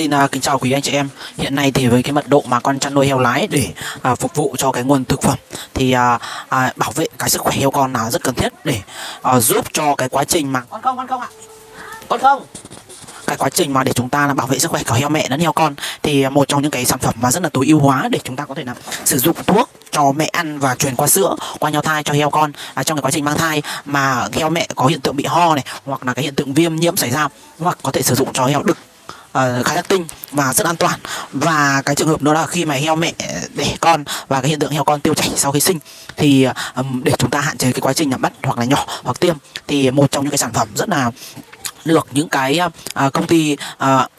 xin uh, kính chào quý anh chị em. Hiện nay thì với cái mật độ mà con chăn nuôi heo lái để uh, phục vụ cho cái nguồn thực phẩm thì uh, uh, bảo vệ cái sức khỏe heo con là rất cần thiết để uh, giúp cho cái quá trình mà con không con không ạ. Con không cái quá trình mà để chúng ta là bảo vệ sức khỏe của heo mẹ lẫn heo con thì một trong những cái sản phẩm mà rất là tối ưu hóa để chúng ta có thể là sử dụng thuốc cho mẹ ăn và truyền qua sữa qua nhau thai cho heo con à, trong cái quá trình mang thai mà heo mẹ có hiện tượng bị ho này hoặc là cái hiện tượng viêm nhiễm xảy ra hoặc có thể sử dụng cho heo đực uh, khai thác tinh và rất an toàn. Và cái trường hợp đó là khi mà heo mẹ đẻ con và cái hiện tượng heo con tiêu chảy sau khi sinh thì um, để chúng ta hạn chế cái quá trình là bắt hoặc là nhỏ hoặc tiêm thì một trong những cái sản phẩm rất là được những cái uh, công ty uh,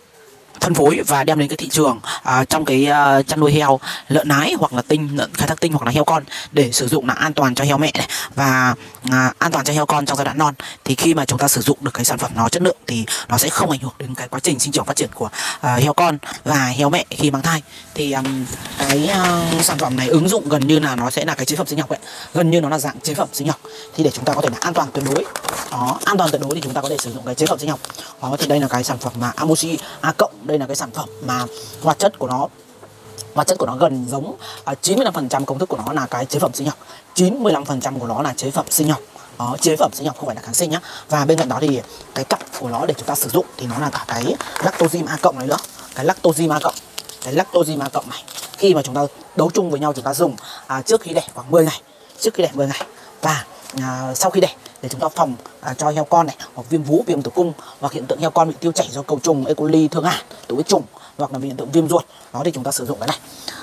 phân phối và đem đến cái thị trường uh, trong cái uh, chăn nuôi heo lợn nái hoặc là tinh lợn khai thác tinh hoặc là heo con để sử dụng là an toàn cho heo mẹ này. Và uh, an toàn cho heo con trong giai đoạn non. Thì khi mà chúng ta sử dụng được cái sản phẩm nó chất lượng thì nó sẽ không ảnh hưởng đến cái quá trình sinh trưởng phát triển của uh, heo con và heo mẹ khi mang thai. Thì um, cái uh, sản phẩm này ứng dụng gần như là nó sẽ là cái chế phẩm sinh học ấy. Gần như nó là dạng chế phẩm sinh học. Thì để chúng ta có thể là an toàn tuyệt đối đó an toàn tuyệt đối thì chúng ta có thể sử dụng cái chế phẩm sinh học. Đó thì đây là cái sản phẩm mà Amoxi A cộng đây là cái sản phẩm mà hoạt chất của nó hoạt chất của nó gần giống à, 95% công thức của nó là cái chế phẩm sinh học. 95% của nó là chế phẩm sinh học. Đó, chế phẩm sinh học không phải là kháng sinh nhá. Và bên cạnh đó thì cái cặp của nó để chúng ta sử dụng thì nó là cả cái lactozim A cộng này nữa. Cái lactozim A cộng cái lactozim A cộng này. Khi mà chúng ta đấu chung với nhau chúng ta dùng à, trước khi đẻ khoảng 10 ngày trước khi đẻ 10 ngày. Và à, sau khi đẻ để chúng ta phòng à, cho heo con này hoặc viêm vú viêm tử cung hoặc hiện tượng heo con bị tiêu chảy do cầu trùng E. coli thương hàn tụ huyết trùng hoặc là hiện tượng viêm ruột. Đó thì chúng ta sử dụng cái này.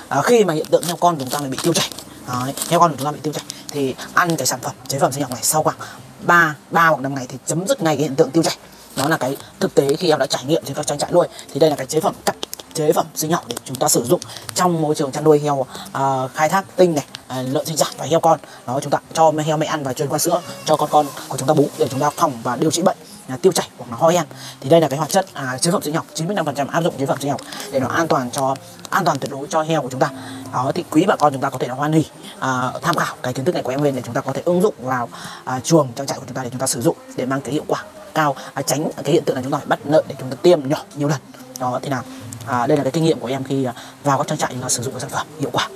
À, khi mà hiện tượng heo con chúng ta bị tiêu chảy Đấy, heo con của chúng ta bị tiêu chảy thì ăn cái sản phẩm chế phẩm sinh học này sau khoảng 3 ba hoặc 5 ngày thì chấm dứt ngay cái hiện tượng tiêu chảy. Đó là cái thực tế khi em đã trải nghiệm trên các trang trại nuôi. Thì đây là cái chế phẩm cắt chế phẩm sinh học để chúng ta sử dụng trong môi trường chăn nuôi heo uh, khai thác tinh này lợn sinh sản và heo con đó chúng ta cho heo mẹ ăn và truyền qua sữa cho con con của chúng ta bú để chúng ta phòng và điều trị bệnh là tiêu chảy hoặc là ho hen thì đây là cái hoạt chất à, chế phẩm sinh học 95% áp dụng chế phẩm sinh học để nó an toàn cho an toàn tuyệt đối cho heo của chúng ta đó thì quý bà con chúng ta có thể là hoan hỉ à, tham khảo cái kiến thức này của em Nguyên để chúng ta có thể ứng dụng vào à, chuồng trang trại của chúng ta để chúng ta sử dụng để mang cái hiệu quả cao à, tránh cái hiện tượng là chúng ta phải bắt lợn để chúng ta tiêm nhỏ nhiều lần đó thì nào à, đây là cái kinh nghiệm của em khi vào các trang trại chúng ta sử dụng cái sản phẩm hiệu quả